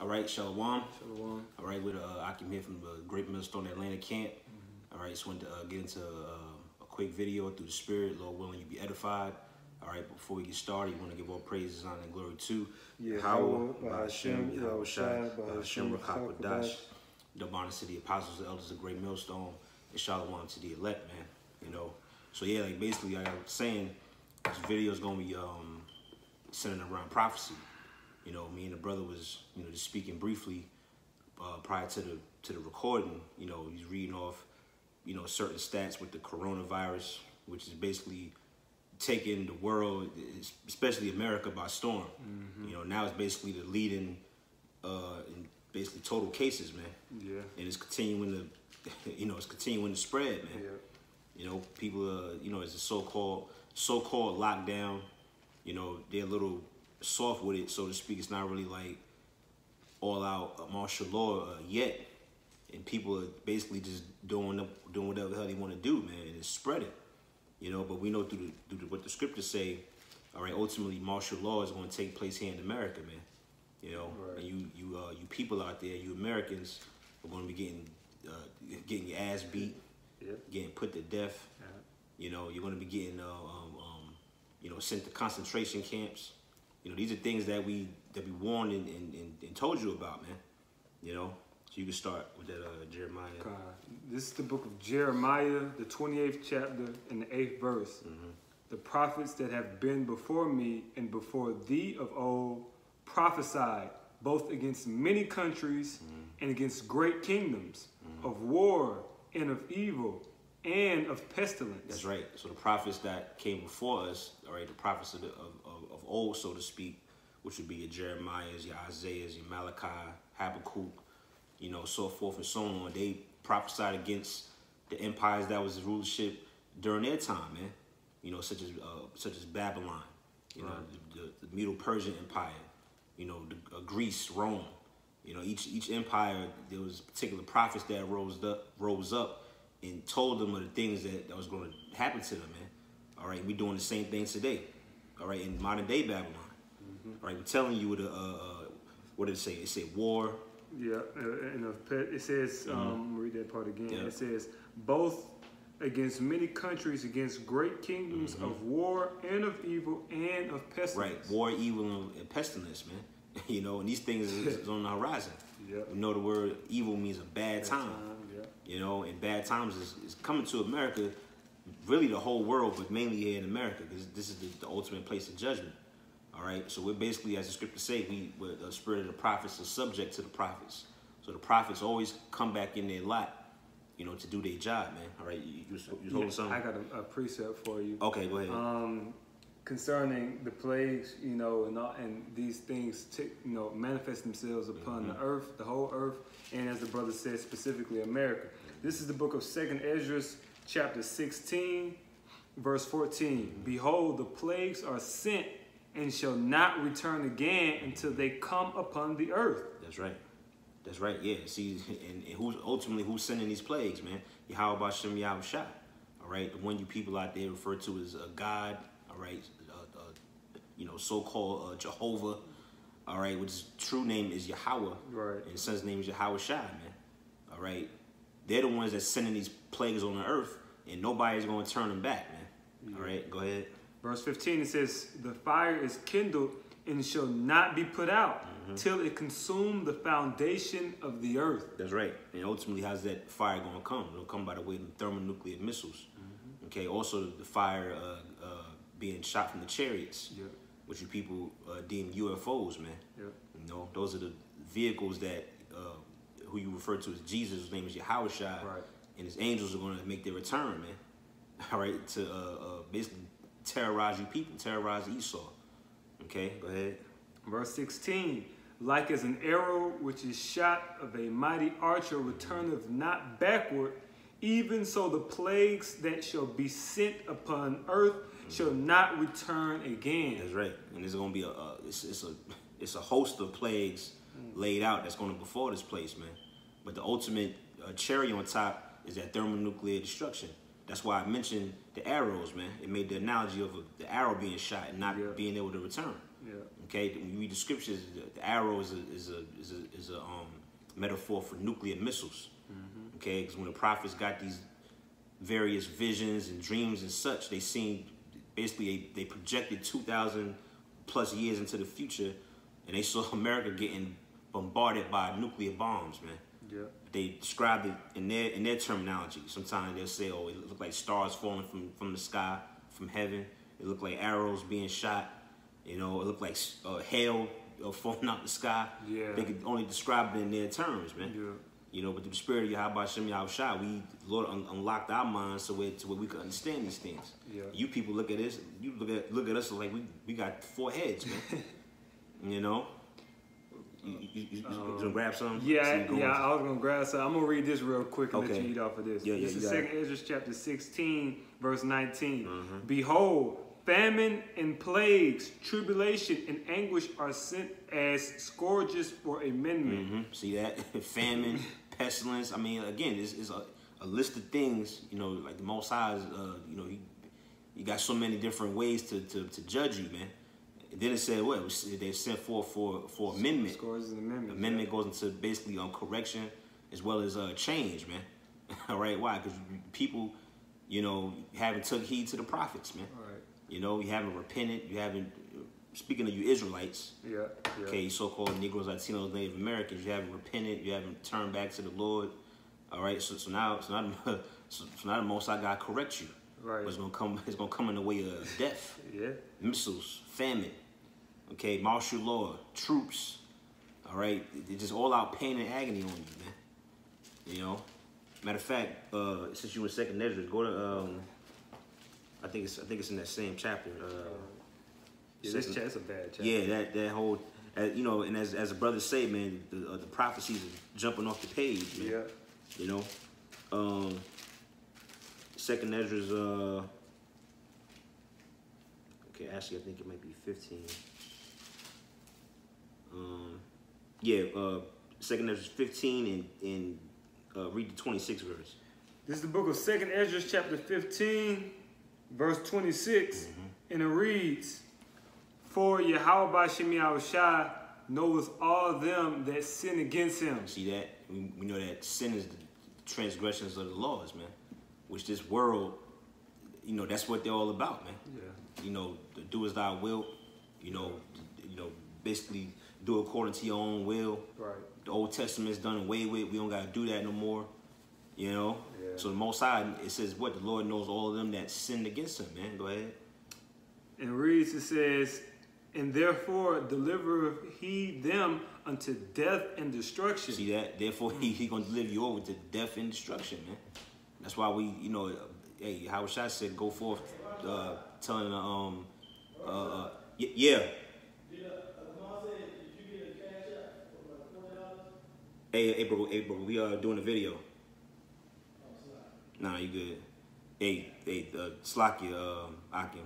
All right, Shalom. Shalom. All right, with uh, came here from the Great Millstone Atlanta camp. All right, just wanted to uh, get into uh, a quick video through the Spirit. Lord willing, you be edified. All right, before we get started, you want to give all praises, honor, and glory to Yahweh, Bahashem, Bahashem, Yahweh Shai, Bahashem, Bahashem, the to the apostles, the elders, the Great Millstone, and Shalom to the elect, man. You know, so yeah, like basically, like I was saying, this video is gonna be um, centered around prophecy. You know, me and the brother was, you know, just speaking briefly uh, prior to the to the recording. You know, he's reading off, you know, certain stats with the coronavirus, which is basically taking the world, especially America, by storm. You know, now it's basically the leading, uh, in basically total cases, man, Yeah. and it's continuing to, you know, it's continuing to spread, man. Yeah. You know, people, uh, you know, it's a so-called so-called lockdown. You know, they're a little soft with it, so to speak. It's not really like all out uh, martial law uh, yet, and people are basically just doing the, doing whatever the hell they want to do, man, and it's spreading. You know, but we know through, the, through the, what the scriptures say. All right, ultimately, martial law is going to take place here in America, man. You know, Right. and you you uh, you people out there, you Americans, are going to be getting uh, getting your ass beat, getting put to death. You know, you're going to be getting, uh, um, um, you know, sent to concentration camps. You know, these are things that we that we warned and, and, and, told you about, man. You know, so you can start with that uh, Jeremiah. God. This is the book of Jeremiah, the 28th chapter and the 8th verse. Mm-hmm. The prophets that have been before me and before thee of old prophesied both against many countries mm-hmm. and against great kingdoms mm-hmm. of war and of evil and of pestilence. That's right. So the prophets that came before us, all right, the prophets of, the, of old, so to speak, which would be your Jeremiahs, your Isaiahs, your Malachi, Habakkuk, you know, so forth and so on. They prophesied against the empires that was rulership during their time, man. You know, such as uh, such as Babylon, you know, the, the, the Medo-Persian Empire, you know, the, uh, Greece, Rome. You know, each each empire there was particular prophets that rose up rose up and told them of the things that, that was going to happen to them, man. All right, we doing the same thing today. All right, in modern day Babylon. right, we're telling you what uh, uh, what did it say? It said war. Yeah, uh, and it says, um, read that part again. Yeah. It says, both against many countries, against great kingdoms of war and of evil and of pestilence. Right, war, evil, and- pestilence, man. You know, and these things is, on the horizon. Yep. We know the word evil means a bad time. yeah. You know, and bad times is, is coming to America, really the whole world, but mainly here in America, because this is the, the ultimate place of judgment. All right, so we're basically, as the scriptures say, we we're the spirit of the prophets are subject to the prophets. So the prophets always come back in their lot, you know, to do their job, man. All right, you, you, you holding something? I got a, a precept for you. Okay, go ahead. Um, concerning the plagues, you know, and all, and these things, you know, manifest themselves upon the earth, the whole earth, and as the brother said, specifically America. This is the book of Second Esdras, chapter sixteen, verse fourteen. Behold, the plagues are sent and shall not return again until they come upon the earth. That's right. That's right. Yeah. See, and, and who's ultimately who's sending these plagues, man? Yahweh Bashem Yahweh Shai. All right. The one you people out there refer to as a God. All right. Uh, uh, you know, so-called uh, Jehovah. All right. Which his true name is Yahweh. Right. And his son's name is Yahweh Shai, man. All right. They're the ones that's sending these plagues on the earth, and nobody's going to turn them back, man. All right. Go ahead. Verse 15 it says, The fire is kindled and shall not be put out till it consume the foundation of the earth. That's right. And ultimately, how's that fire going to come? It'll come by the way of thermonuclear missiles. Okay. Also, the fire uh, uh, being shot from the chariots, Yep. which you people uh, deem UFOs, man. Yep. You know, those are the vehicles that uh, who you refer to as Jesus, whose name is Yahweh Shai, Right. And his angels are going to make their return, man. All right, to uh, uh, basically terrorize you people, terrorize Esau. Okay, go ahead. Verse 16 Like as an arrow which is shot of a mighty archer returneth not backward, even so the plagues that shall be sent upon earth shall not return again. That's right, and there's gonna be a, a it's, it's a it's a host of plagues laid out that's gonna befall this place, man. But the ultimate uh, cherry on top is that thermonuclear destruction. That's why I mentioned the arrows, man. It made the analogy of a, the arrow being shot and not Yeah. being able to return. Yeah. Okay, when you read the scriptures, the, the arrow is a is a is a, is a um, metaphor for nuclear missiles. Okay, because when the prophets got these various visions and dreams and such, they seen basically they, they projected two thousand plus years into the future, and they saw America getting bombarded by nuclear bombs, man. Yeah. They described it in their in their terminology. Sometimes they'll say, "Oh, it looked like stars falling from from the sky, from heaven. It looked like arrows being shot. You know, it looked like uh, hail uh, falling out the sky." Yeah. They could only describe it in their terms, man. Yeah. You know, but through the spirit of Yahweh Shem Shai, we Lord un- unlocked our minds so where, to where we could understand these things. Yeah. You people look at this, you look at look at us like we, we got four heads, man. you know. You, you, you, you gonna grab something? Yeah, yeah, I was gonna grab some. I'm gonna read this real quick and let you eat off of this. Yeah, yeah, this is Second Ezra chapter 16, verse 19. Mm-hmm. Behold, famine and plagues, tribulation and anguish are sent as scourges for amendment. Mhm. See that famine, pestilence. I mean, again, this is a, a list of things. You know, like the Most High. Is, uh, you know, he you got so many different ways to, to, to judge you, man. And then it said what? Was- They sent for for for amendment. Scourges and amendments. Amendment goes into basically um, correction as well as uh, change, man. All right, why? Because people, you know, haven't took heed to the prophets, man. All right. You know, you haven't repented. You haven't. Speaking of you Israelites, Yeah. yeah. okay, so-called Negroes, Latinos, Native Americans, you haven't repented. You haven't turned back to the Lord. All right, so so now so now so, so now the Most High God correct you. Right. It's gonna come. It's gonna come in the way of death Yeah. missiles, famine, okay, martial law, troops, all right, it's just all out pain and agony on you, man. You know, matter of fact, uh, since you were Second Ezra, go to um, I think it's I think it's in that same chapter. Uh, Yeah, this Second- chat's a bad chat. yeah, that that whole, uh, you know, and as as the brother say, man, the uh, the prophecies are jumping off the page, man. Yeah. You know, um, Second Ezra's. Uh, okay, actually, I think it might be fifteen. Um, yeah, uh, Second Ezra's fifteen and and uh, read the twenty six verse. This is the book of Second Ezra, chapter 15, verse 26, Mm-hmm. and it reads, For Yahweh Shem Shai knoweth all them that sin against him. See that? We, we know that sin is the transgressions of the laws, man. Which this world, you know, that's what they're all about, man. Yeah. you know, do as thy will, you know, you know, basically do according to your own will. Right. The Old Testament's done away with. We don't gotta do that no more. You know? Yeah. So the most high it says what? The Lord knows all of them that sinned against him, man. Go ahead. And reads, it says, And therefore deliver he them unto death and destruction. See that? Therefore he, hmm. he gonna deliver you over to death and destruction, man. That's why we, you know, uh, hey, how Shai said, go forth, uh, telling the um, uh, uh, yeah. Hey, hey, bro, we are doing a video. Nah, you good. Hey, hey, uh, Slakia, um, Akim.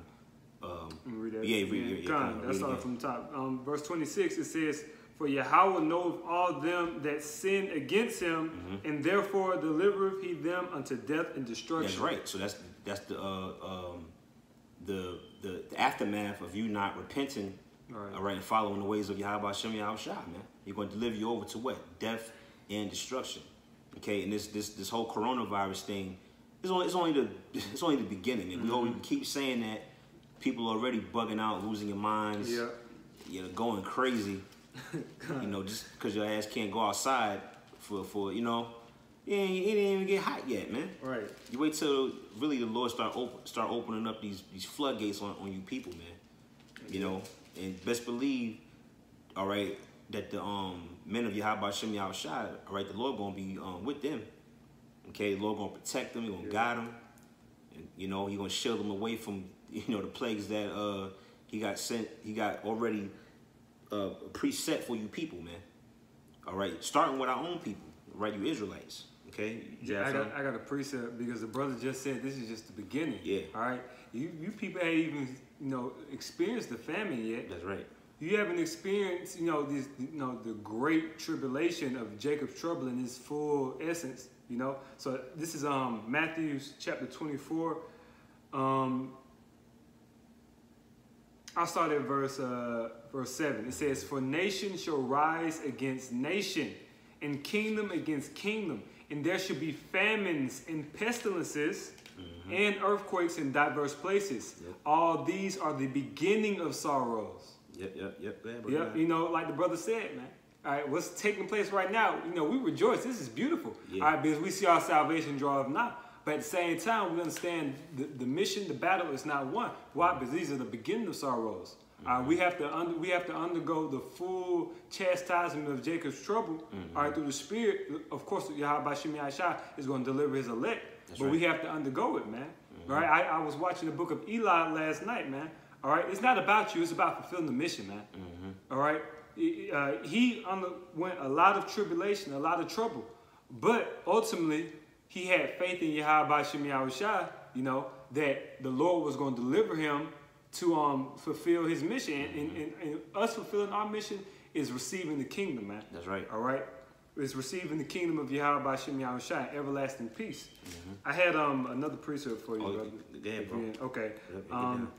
Um, Let me read that yeah, read, yeah, yeah, come That's all from the top. Um, verse 26, it says, For Yahweh knoweth all them that sin against him, Mm-hmm. and therefore delivereth he them unto death and destruction. That's right. So that's that's the uh, um, the, the the aftermath of you not repenting, Right. all right, and following the ways of Yahweh Shem Yahweh Shai, man. You're going to deliver you over to what? Death and destruction. Okay, and this this this whole coronavirus thing is only it's only the it's only the beginning, and we Mm-hmm. always keep saying that people are already bugging out, losing their minds, Yeah. you know, going crazy. You know, just because your ass can't go outside for for you know, it ain't, it didn't even get hot yet, man. Right. You wait till really the Lord start open, start opening up these these floodgates on, on you people, man. You know, and best believe, all right, that the um men of Yahweh Shem Yahweh Shai, all right, the Lord gonna be um with them. Okay, the Lord gonna protect them, he gonna Yeah. guide them, and you know he gonna shield them away from you know the plagues that uh he got sent, he got already uh preset for you people, man. All right, starting with our own people, right? You Israelites, okay? Yeah, I got, I got a precept because the brother just said this is just the beginning. Yeah. All right. You you people ain't even you know experienced the famine yet. That's right. You haven't experienced you know this you know the great tribulation of Jacob's trouble in its full essence. You know. So this is um Matthew's chapter twenty four. Um, I'll start at verse uh, verse seven. It says, "For nation shall rise against nation, and kingdom against kingdom, and there shall be famines and pestilences." And earthquakes in diverse places. Yep. All these are the beginning of sorrows. Yep, yep, yep. Ahead, bro. Yep, you know, like the brother said, man. All right, what's taking place right now? You know, we rejoice. This is beautiful. Yeah. All right, because we see our salvation draw up now. But at the same time, we understand the, the mission, the battle is not won. Why? Because these are the beginning of sorrows. Mm-hmm. All right, we have to under, we have to undergo the full chastisement of Jacob's trouble. Mm-hmm. All right, through the Spirit. Of course, Yahweh is going to deliver His elect, That's but right. we have to undergo it, man. Mm-hmm. All right, I, I was watching the book of Eli last night, man. All right, it's not about you; it's about fulfilling the mission, man. All right, He- uh, he underwent a lot of tribulation, a lot of trouble, but ultimately he had faith in Yahweh Shem Yahushua, you know, that the Lord was going to deliver him to um fulfill his mission, and, and, and, and us fulfilling our mission is receiving the kingdom, man. That's right. All right. It's receiving the kingdom of Yahweh Shem Yahushua, everlasting peace. Mm-hmm. I had um another precept for you, Oh, brother. ahead, bro. Okay. Um,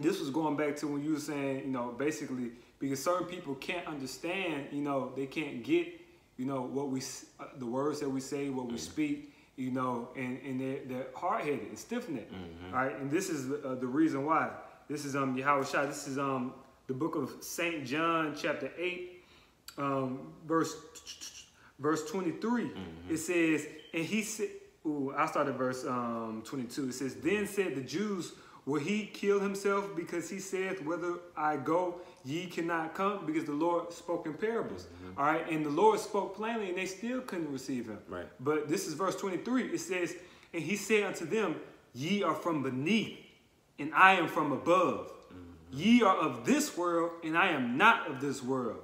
this was going back to when you were saying, you know, basically because certain people can't understand, you know, they can't get, you know, what we, uh, the words that we say, what we Mm. speak, you know, and, and they're, they're hard-headed and stiff-necked, Mm-hmm. all right? And this is uh, the reason why. This is um Yahweh Shai. This is um the book of Saint John, chapter eight, um, verse verse 23. It says, and he said, ooh, I started verse um, 22. It says, Then said the Jews, Will he kill himself because he saith, Whether I go, ye cannot come? Because the Lord spoke in parables. Mm-hmm. All right, and the Lord spoke plainly, and they still couldn't receive him. Right. But this is verse 23. It says, And he said unto them, Ye are from beneath, and I am from above. Mm-hmm. Ye are of this world, and I am not of this world.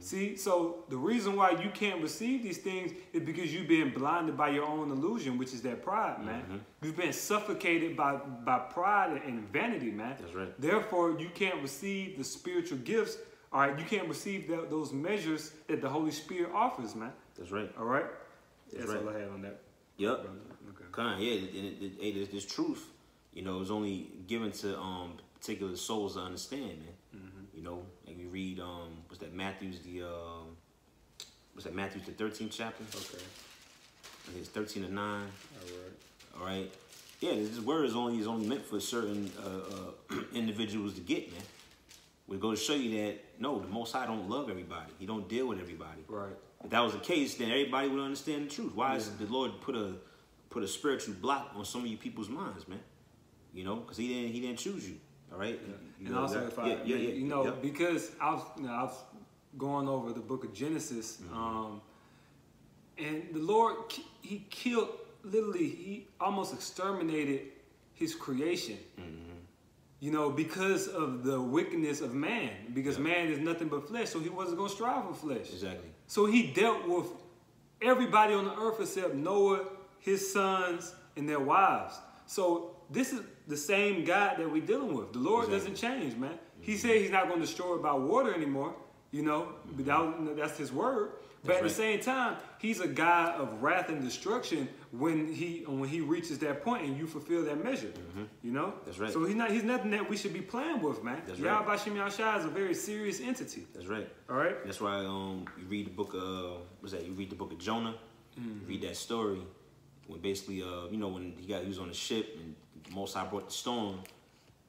See, so the reason why you can't receive these things is because you've been blinded by your own illusion, which is that pride, man. Mm-hmm. You've been suffocated by, by pride and vanity, man. That's right. Therefore, you can't receive the spiritual gifts. All right, you can't receive that, those measures that the Holy Spirit offers, man. That's right. All right, That's that's right. all I had on that. Yep. Okay. Kind, yeah, and it, it, it, this, this truth, you know, is only given to um particular souls to understand, man. You know, like we read um, what's that Matthew's the um, what's that Matthew's the thirteenth chapter? Okay. Think it's thirteen to nine. All right. All right. Yeah, this word is only is only meant for certain uh, uh, individuals to get, man. We're going to show you that no, the Most High don't love everybody. He don't deal with everybody. Right. If that was the case, then everybody would understand the truth. Why is the Lord put a put a spiritual block on some of you people's minds, man? You know, because he didn't he didn't choose you. All right. You And also, that- if I, yeah, yeah, yeah, you know, yeah. because I was, you know, I was going over the book of Genesis, Mm-hmm. um, and the Lord, He killed, literally, He almost exterminated His creation. Mm-hmm. You know, because of the wickedness of man, because Yeah. man is nothing but flesh, so he wasn't going to strive for flesh. exactly. So he dealt with everybody on the earth except Noah, his sons, and their wives. So this is the same God that we're dealing with. The Lord Exactly. doesn't change, man. He said he's not going to destroy it by water anymore, you know, but that, that's his word. But at the same time, he's a God of wrath and destruction when he when he reaches that point and you fulfill that measure. You know? Mm-hmm. That's right. So he's not he's nothing that we should be playing with, man. That's Yahweh right. Is a very serious entity. That's right. All right? That's why um you read the book of what's that? You read the book of Jonah. You read that story when basically uh you know when he got he was on the ship and Most High brought the storm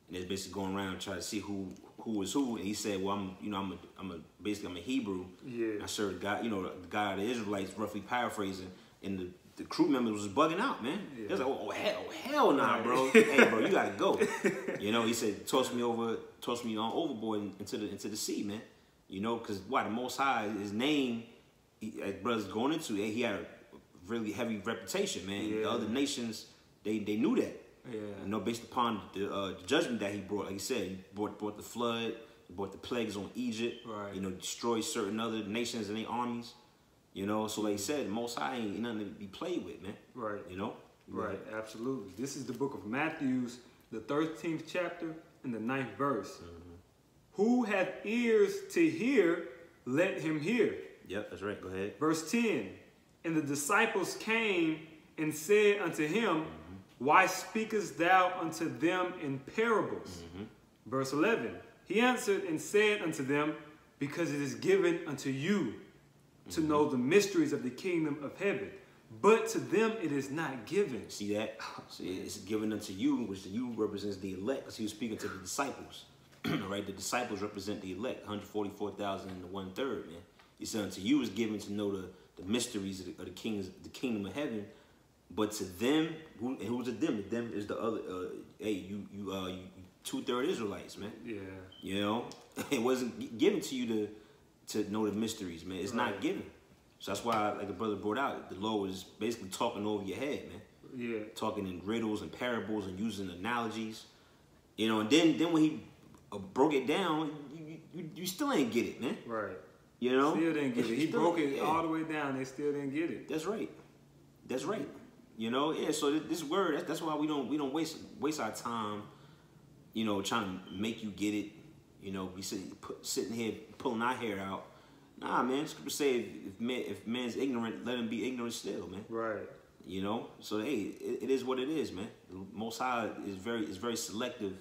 and they're basically going around trying to see who who was who and he said well I'm you know I'm a I'm a basically I'm a Hebrew Yeah. I serve God you know the God of the Israelites roughly paraphrasing and the the crew members was bugging out, man. Yeah. They was like, oh, oh, hell, oh, hell nah, bro. hey, bro, you gotta go. You know, he said, toss me over, toss me on overboard into the into the sea, man. You know, because why the Most High, his name, he, brothers going into, he had a really heavy reputation, man. The other nations, they they knew that. Yeah. You know, based upon the uh, judgment that he brought, like he said, he brought brought the flood, he brought the plagues on Egypt. Right. You know, destroyed certain other nations and their armies. You know, so like he mm. said, the Most High ain't nothing to be played with, man. Right. You know. Right, absolutely. This is the book of Matthew's, the 13th chapter and the ninth verse. Mm-hmm. Who hath ears to hear, let him hear. Yep, that's right. Go ahead. Verse 10 And the disciples came and said unto him, mm. Why speakest thou unto them in parables? Verse 11 He answered and said unto them, Because it is given unto you to mm-hmm. know the mysteries of the kingdom of heaven, but to them it is not given. See that? See, it's given unto you, which the you represents the elect, because he was speaking to the disciples. right? The disciples represent the elect, 144,000 and the one third, man. He said, unto you is given to know the, the mysteries of the, of the kings, the kingdom of heaven. But to them, who, and who's the them? The them is the other. Uh, hey, you, you, uh, you, two third Israelites, man. Yeah. You know, it wasn't given to you to to know the mysteries, man. It's Right. not given. So that's why, like the brother brought out, the law is basically talking over your head, man. Yeah. Talking in riddles and parables and using analogies. You know, and then then when he uh, broke it down, you, you you still ain't get it, man. Right. You know, Still didn't get it. He broke it yeah. all the way down. They still didn't get it. That's right. That's right. You know, yeah. So th- this word, that's, that's why we don't we don't waste waste our time. You know, trying to make you get it. You know, we sit, put, sitting here pulling our hair out. Nah, man. Scripture say if, if man if man's ignorant, let him be ignorant still, man. Right. You know, so hey, it, it is what it is, man. Most High is very is very selective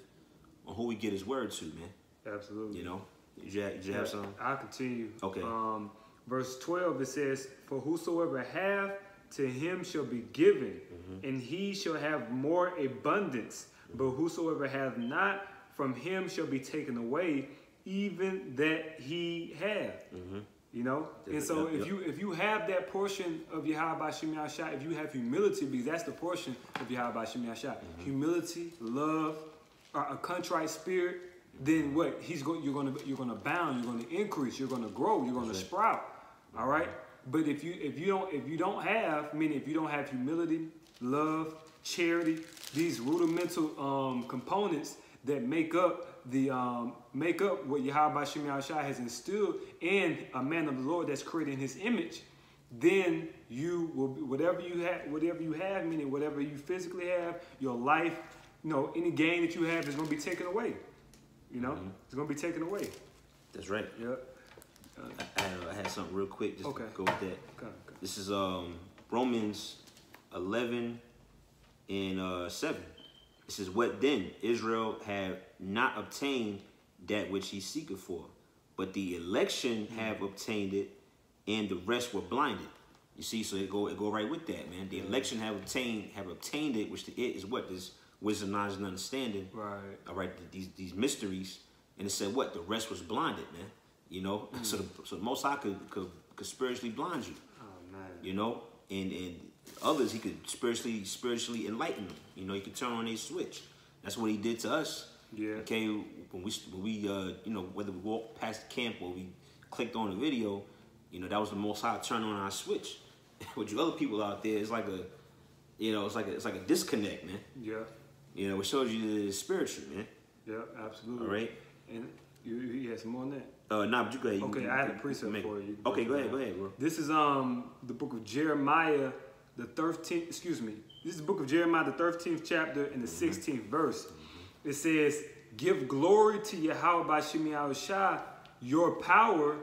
on who we get His word to, man. Absolutely. You know, did you, did you have some? I'll continue. Okay. Um, verse 12, it says, For whosoever have, to him shall be given, Mm-hmm. and he shall have more abundance. But whosoever hath not, from him shall be taken away, even that he hath. Mm-hmm. You know, and so if you if you have that portion of Yahweh Shem Yahshua, if you have humility, because that's the portion of Yahweh Shem Yahshua, mm-hmm. humility, love, a contrite spirit, then what? He's going. You're gonna you're gonna bound. You're gonna increase. You're gonna grow. You're gonna sprout. All right. Mm-hmm. But if you if you don't if you don't have meaning if you don't have humility, love, charity, these rudimental um, components that make up the um, make up what Yahweh Shem Yahshua has instilled in a man of the Lord that's created in His image, then you will be, whatever you have whatever you have meaning whatever you physically have your life you know any gain that you have is going to be taken away you know? It's going to be taken away. That's right. yep I, I, had, I had something real quick just Okay. to go with that. okay, okay. This is um Romans eleven and uh seven. It says, What then? Israel have not obtained that which he seeketh for, but the election have obtained it, and the rest were blinded. You see, so it go it go right with that, man. The election have obtained have obtained it, which the it is what this wisdom, knowledge, and understanding. right All right, these these mysteries, and it said what the rest was blinded, man. You know, so the, so the Most High could, could could spiritually blind you oh man you know, and and others he could spiritually spiritually enlighten them. You know, he could turn on a switch. That's what he did to us. Yeah. Okay, when we when we uh you know whether we walked past the camp or we clicked on the video, you know that was the most high turn on our switch. With you other people out there, it's like a, you know, it's like a, it's like a disconnect, man. yeah You know, it shows you that it's spiritual, man. yeah absolutely All right. and you, you had some more on that Uh, nah, but you go ahead. You- Okay, you- I had a precept make- for you. Okay, go ahead, go ahead, bro. This is um the book of Jeremiah, the 13th, excuse me. This is the book of Jeremiah, the 13th chapter and the 16th verse. It says, Give glory to Yahweh by Shemi Shai, your power,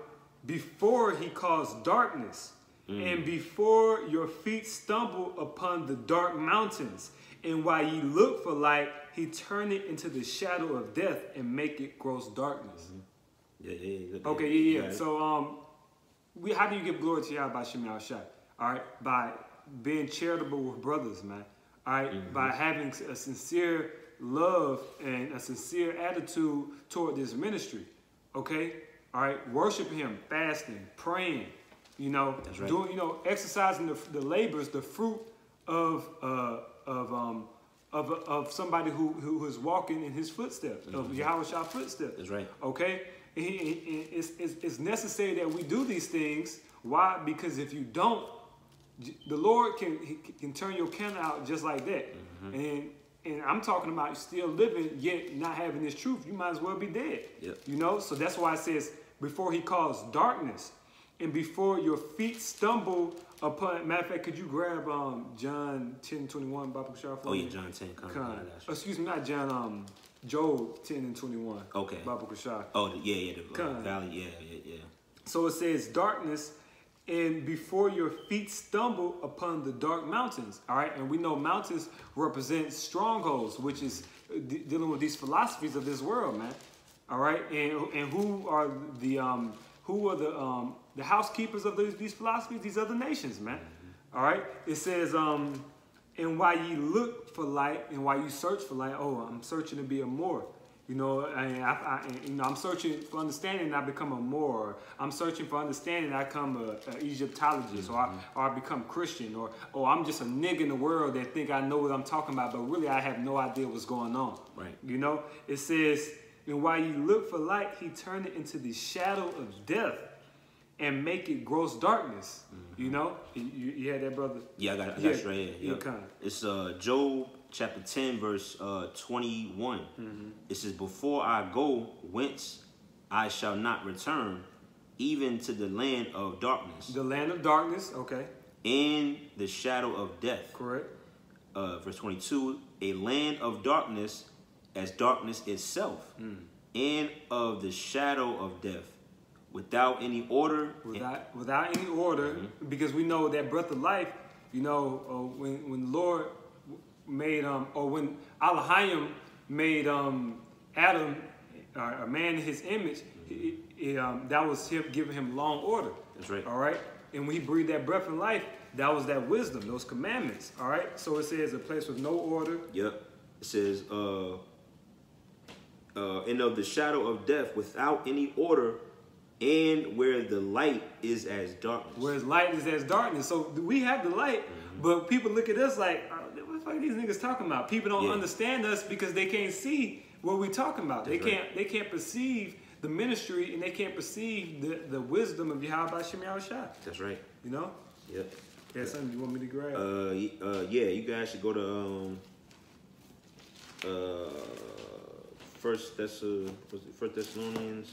before he caused darkness, and before your feet stumble upon the dark mountains. And while ye look for light, he turn it into the shadow of death and make it gross darkness. Yeah, yeah, yeah. Okay, yeah, yeah. So, um, we how do you give glory to Yahweh by Shem? All right, by being charitable with brothers, man. All right? Mm-hmm. by having a sincere love and a sincere attitude toward this ministry. Okay, all right, worshiping Him, fasting, praying. You know, right. doing, you know, exercising the, the labors, the fruit of uh, of um of of somebody who who is walking in His footsteps, of Yahweh Shai footsteps. Mm-hmm. That's right. Okay? And he- and- and It's, it's, it's necessary that we do these things. Why? Because if you don't, the Lord can he can turn your candle out just like that. Mm-hmm. And and I'm talking about still living yet not having this truth. You might as well be dead. Yep. You know. So that's why it says before He calls darkness, and before your feet stumble upon. Matter of fact, could you grab um, John 10, 21, Bible Shah for Oh me? yeah, John 10, come Con. on, I got you. Excuse me, not John. Um, Job 10 and 21. Okay. Bible. Oh, yeah, yeah, the uh, valley, yeah, yeah, yeah. So it says darkness, and before your feet stumble upon the dark mountains. All right, and we know mountains represent strongholds, which is uh, de- dealing with these philosophies of this world, man. All right, and and who are the um who are the um the housekeepers of these, these philosophies? These other nations, man. All right, it says um and why ye look for light and why you search for light. Oh, I'm searching to be a more. You know, and I, I, and, you know, I'm searching for understanding, and I become a more. I'm searching for understanding, I become a, a Egyptologist, or, I, or I become Christian, or or I'm just a nigga in the world that think I know what I'm talking about, but really I have no idea what's going on. Right. You know, it says, and while you look for light, he turned it into the shadow of death, and make it gross darkness. You know, you, you, had that, brother. Yeah, I got, I got Yeah, it right here. yeah, Yep. It's uh, Job chapter 10, verse uh, 21. Mm-hmm. It says, Before I go whence I shall not return, even to the land of darkness, The land of darkness. Okay, in the shadow of death. correct. Uh, verse 22, a land of darkness as darkness itself, Hmm. and of the shadow of death, without any order. without without any order, Mm-hmm. because we know that breath of life. You know, uh, when when the Lord made um or when Elohim made um Adam uh, a man in His image, it, it, um, that was him giving him long order. That's right. All right, and when He breathed that breath of life, that was that wisdom, those commandments. All right, so it says a place with no order. Yep. It says, uh, uh, and of the shadow of death without any order, and where the light is as darkness. Whereas light is as darkness. So we have the light, Mm-hmm. but people look at us like, oh, what the fuck are these niggas talking about? People don't Yeah. understand us because they can't see what we're talking about. They That's right. can't they can't perceive the ministry and they can't perceive the, the wisdom of Yahweh Shem Shah. That's right. You know? Yep. Yeah, something you want me to grab? Uh, uh, yeah, you guys should go to um, uh, First Thess- uh, was it First Thessalonians,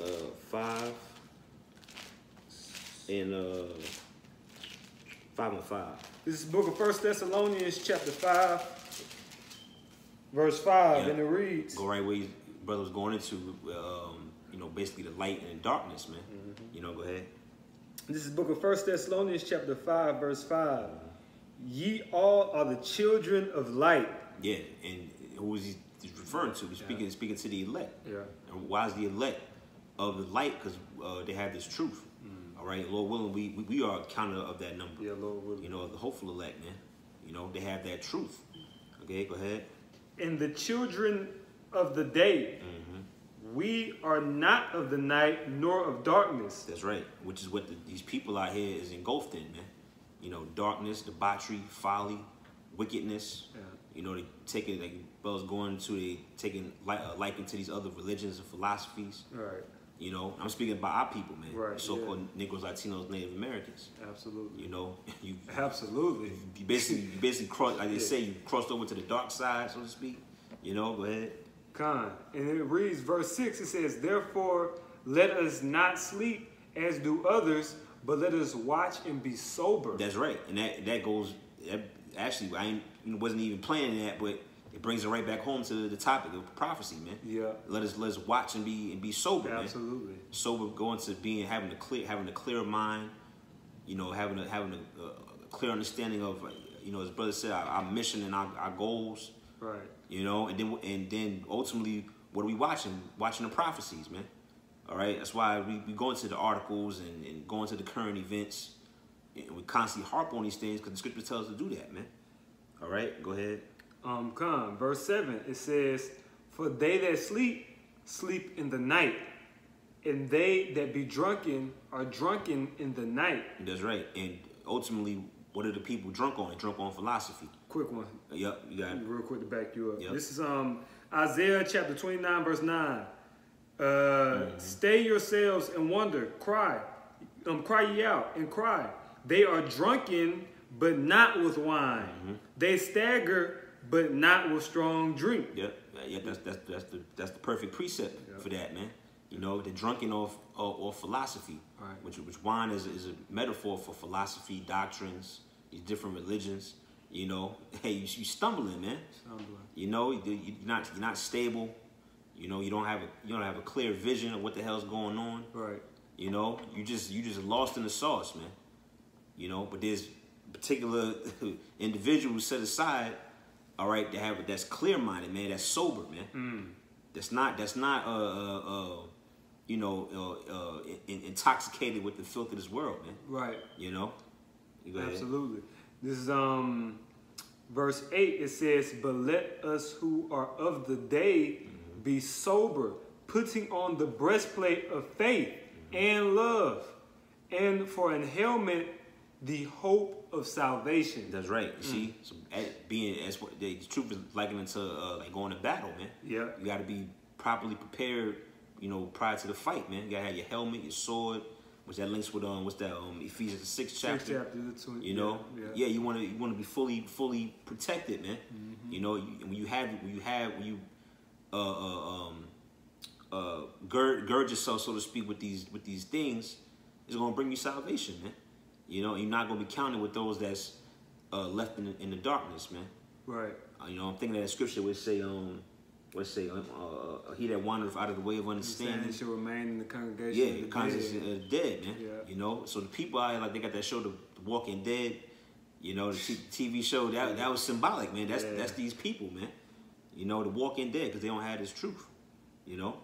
uh, five, and uh, five and five. this is the book of First Thessalonians, chapter five, verse five, Yeah. and it reads. Go right where you, brother was going into, um, you know, basically the light and the darkness, man. You know, go ahead. This is the book of First Thessalonians, chapter five, verse five. Ye all are the children of light. Yeah, and who is he referring to? He's speaking speaking to the elect. Yeah. And why is the elect of the light? Because uh, they have this truth. All right, Lord willing, we, we we are counted of that number. Mm. Yeah, Lord willing. You know, the hopeful elect, man. You know, they have that truth. Okay, go ahead. and the children of the day. We are not of the night nor of darkness. That's right. Which is what the, these people out here is engulfed in, man. You know, darkness, debauchery, folly, wickedness. Yeah. You know, they taking like Bell's going to they taking like uh, liking to these other religions and philosophies. Right, You know, I'm speaking about our people, man. Right, So-called Negroes, Latinos, Native Americans. absolutely. You know, you Absolutely. you basically you basically cross like they say you crossed over to the dark side, so to speak. You know, go ahead. Con. And it reads, verse 6, it says, Therefore, let us not sleep as do others, but let us watch and be sober. That's right, and that that goes. That, actually, I wasn't even planning that, but it brings it right back home to the topic of prophecy, man. Yeah. Let us let us watch and be and be sober, man. Absolutely. Sober, going to being having a clear having a clear mind. You know, having a having a, a clear understanding of, you know, as brother said, our, our mission and our, our goals. Right. You know, and then and then ultimately, what are we watching? Watching the prophecies, man. All right, that's why we, we go into the articles and, and go into the current events, and we constantly harp on these things because the scripture tells us to do that, man. All right, go ahead. Um, come, verse 7, it says, For they that sleep, sleep in the night, and they that be drunken are drunken in the night. That's right. And ultimately, what are the people drunk on? Drunk on philosophy. Quick one, Yep, you got it. real quick to back you up. Yep. This is um Isaiah chapter 29, verse 9. Uh, Mm-hmm. Stay yourselves and wonder, cry, um, cry ye out and cry. They are drunken, but not with wine. Mm-hmm. They stagger, but not with strong drink. Yep, yeah, that's that's that's the that's the perfect precept for that, man. You know, they're drunken off off philosophy, Right. which which wine is is a metaphor for philosophy, doctrines, these different religions. You know, hey, you, you stumbling, man. Stumbling. You know, you- you're not you're not stable. You know, you don't have a you don't have a clear vision of what the hell's going on. Right. You know, you just you just lost in the sauce, man. You know, but there's particular individuals set aside, All right, to have that's clear minded, man. That's sober, man. Mm. That's not that's not uh uh, uh you know uh, uh in, intoxicated with the filth of this world, man. Right. You know. You. Absolutely. This is um verse eight. It says, "But let us who are of the day be sober, putting on the breastplate of faith and love, and for an helmet the hope of salvation." That's right. You See, so eh, being as what the truth is likening to uh, like going to battle, man. Yeah. You got to be properly prepared. You know, prior to the fight, man. You gotta have your helmet, your sword, which that links with um, what's that um, Ephesians six chapter. Sixth chapter, the twenty. You know, yeah, yeah, you want to you want to be fully fully protected, man. Mm-hmm. You know, you, when you have when you have when you uh, uh um uh gird gird yourself, so to speak, with these with these things, it's gonna bring you salvation, man. You know, you're not gonna be counted with those that's uh, left in the, in the darkness, man. Right. Uh, you know, I'm thinking that scripture would say um. Would say, um, uh, he that wandereth out of the way of Understanding shall remain in the congregation. yeah, the the conscience dead. is dead, man. Yeah. You know, so the people out here, like they got that show, The Walking Dead. You know, the t- TV show that that was symbolic, man. That's Yeah. that's these people, man. You know, The Walking Dead because they don't have this truth. You know.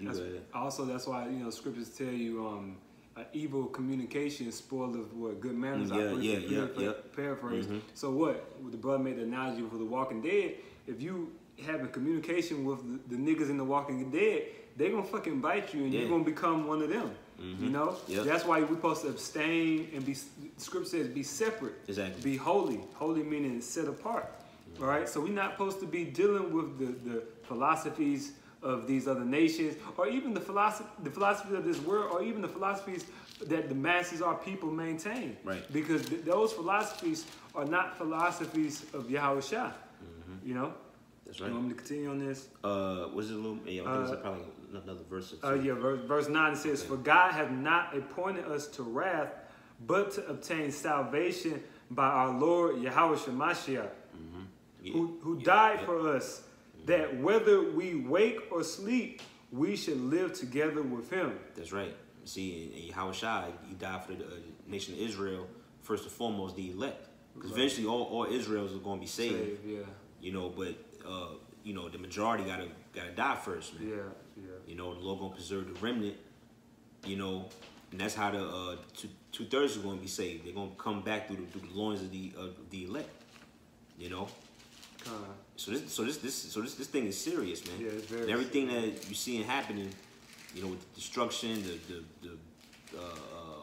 That's, also, that's why you know scriptures tell you um, uh, evil communication spoiled of what good manners. Mm, I yeah, yeah, yeah, paraphr- yeah. Paraphrase. Mhm. So what? With the brother made the analogy for the Walking Dead. If you having communication with the, the niggas in the Walking Dead, they gonna fucking bite you, and Yeah. you're gonna become one of them. Mhm. You know. Yep. That's why we're supposed to abstain and be. The scripture says be separate. Exactly. Be holy. Holy meaning set apart. All right. So we're not supposed to be dealing with the, the philosophies of these other nations, or even the philosophy, the philosophies of this world, or even the philosophies that the masses, our people, maintain. Right. Because th- those philosophies are not philosophies of Yahweh Shah. You know. That's right. You want me to continue on this? Uh, was it a little? Yeah, I think Uh, it's probably another verse two. Uh, yeah, verse, verse 9 says, For God hath not appointed us to wrath, but to obtain salvation by our Lord Yahweh Shemashiach, Yeah. who, who Yeah, died yeah. for us, that whether we wake or sleep, we should live together with him. That's right. See, Yahweh Shai, he died for the uh, nation of Israel, first and foremost, the elect. Because Right. eventually all, all Israel's are going to be saved, Save, yeah, you know, but, uh, you know, the majority got to gotta die first, man. yeah, yeah. You know, the Lord going to preserve the remnant, you know, and that's how the uh, two, two thirds are going to be saved. They're going to come back through the, through the loins of the, of the elect, you know. Kind So this, so this, this, so this, this thing is serious, man. Yeah, it's very and everything that you see happening, you know, with the destruction, the, the, the uh, uh,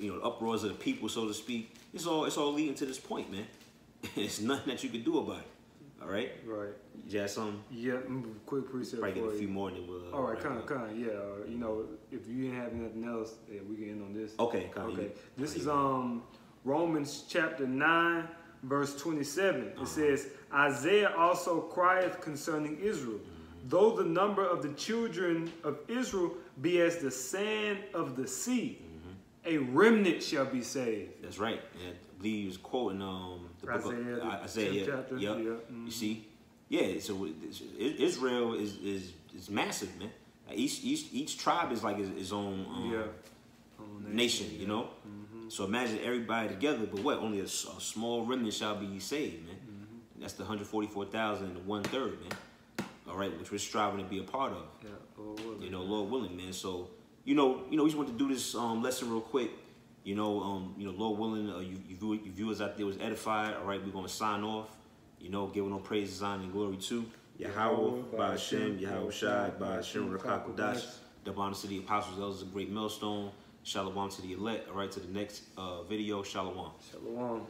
you know, the uproars of the people, so to speak. It's all, it's all leading to this point, man. It's nothing that you can do about it. All right, right. got some. Yeah, quick precept Probably get a few more than we'll. uh, All right, kind of, kind of, yeah. uh, You know, if you didn't have nothing else, yeah, we can end on this. Okay, kinda, Okay. you- This is um Romans chapter nine, verse twenty-seven. It says, Isaiah also crieth concerning Israel, though the number of the children of Israel be as the sand of the sea, a remnant shall be saved. That's right. And I believe he was quoting um the book Isaiah, of the uh, Isaiah. Yeah, chapter, yep. yeah, You mhm. see, yeah. So Israel is is is massive, man. Each each each tribe is like its, his own um, Yeah. Nation, you yeah. know. So imagine everybody together, but what? Only a small remnant shall be saved, man. That's the 144,000, one third, man. All right, which we're striving to be a part of. Yeah. Lord willing. You know, Lord willing, man. So, you know, you know, we just want to do this um, lesson real quick. You know, um, you know, Lord willing, uh, you, you, view- you viewers out there was edified. All right, we're gonna sign off. You know, giving all praises, honor, and glory to Yahweh, by Hashem, Yahweh Shai, by Hashem, Rakakodash, the to the apostles, elders, a great millstone. Shalom to the elect. All right, to the next uh, video. Shalom. Shalom.